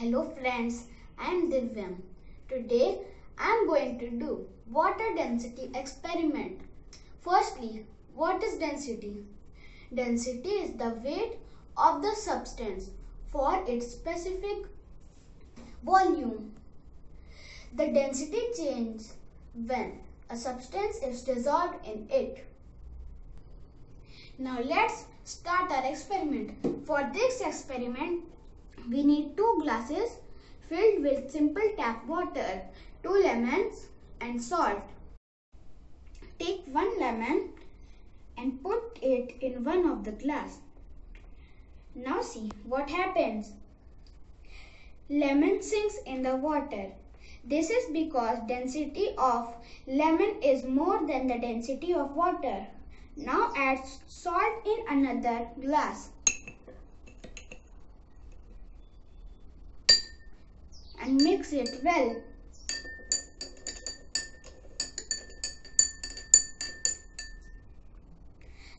Hello friends, I am Divyam. Today I am going to do water density experiment. Firstly, what is density? Density is the weight of the substance for its specific volume. The density changes when a substance is dissolved in it. Now let's start our experiment. For this experiment, we need two glasses filled with simple tap water, two lemons and salt. Take one lemon and put it in one of the glass. Now see what happens. Lemon sinks in the water. This is because density of lemon is more than the density of water. Now add salt in another glass. And mix it well.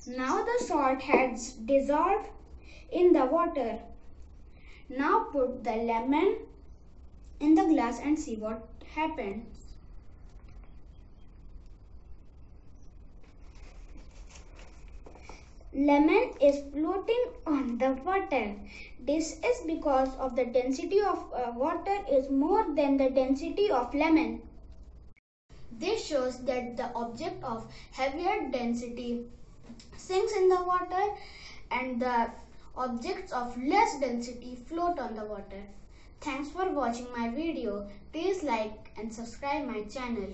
Now the salt has dissolved in the water. Now put the lemon in the glass and see what happens. Lemon is floating the water. This is because of the density of uh, water is more than the density of lemon. This shows that the object of heavier density sinks in the water and the objects of less density float on the water. Thanks for watching my video. Please like and subscribe my channel.